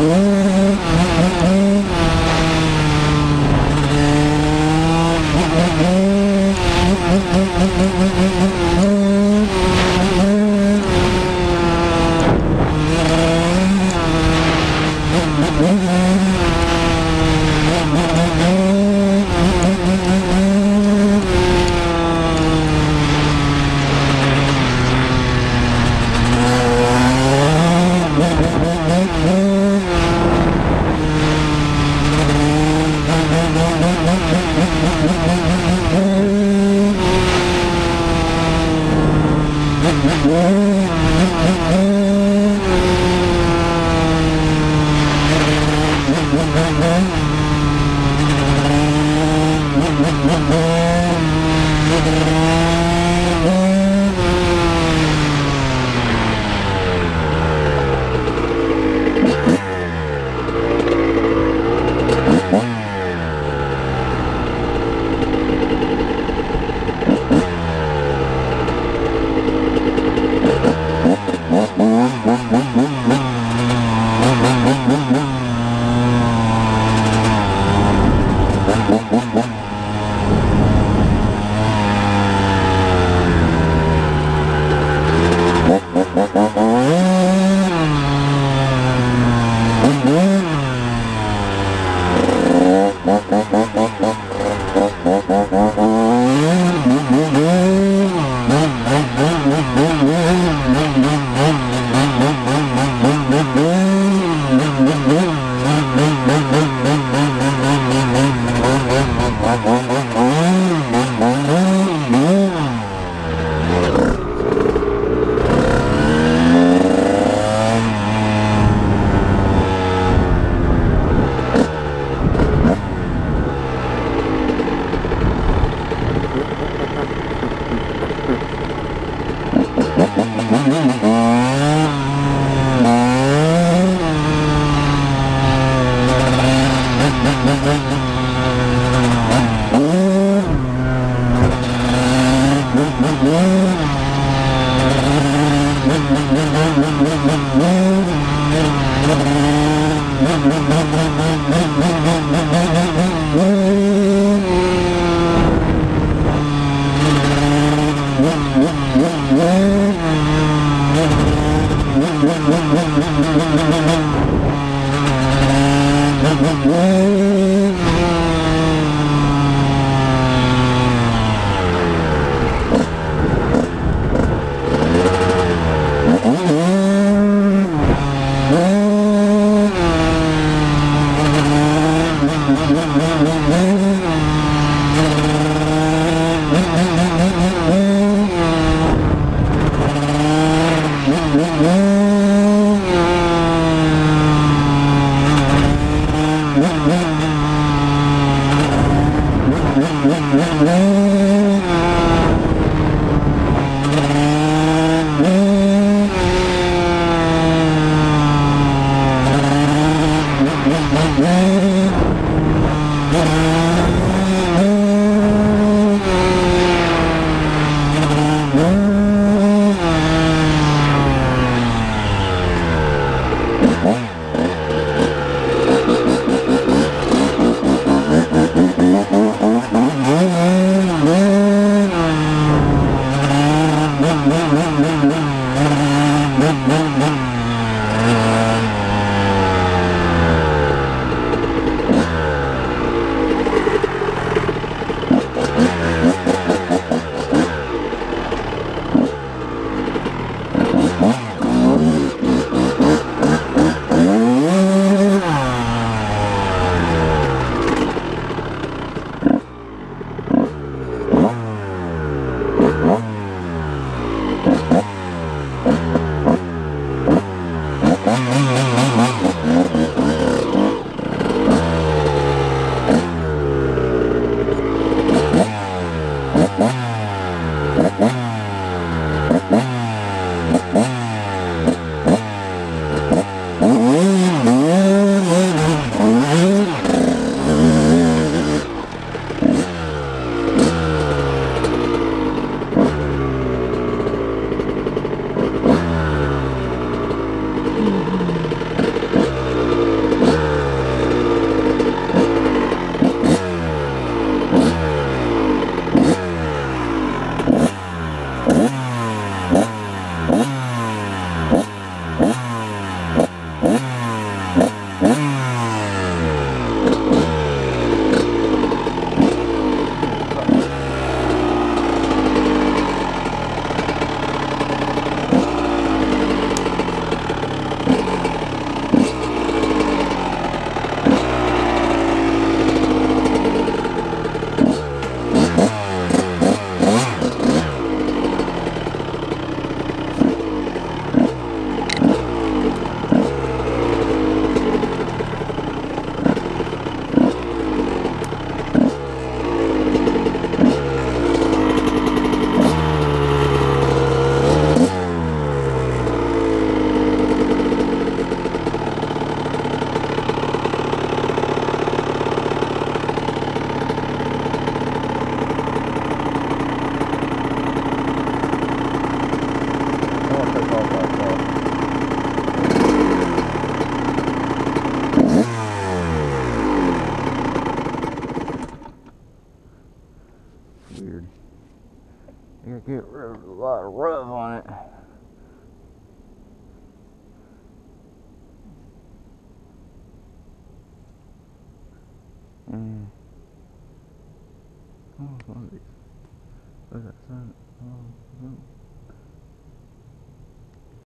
Yeah. Mm-hmm. Whoa! Woo! Yeah. Lot of rub on it. Mm. Oh, that? Oh, oh.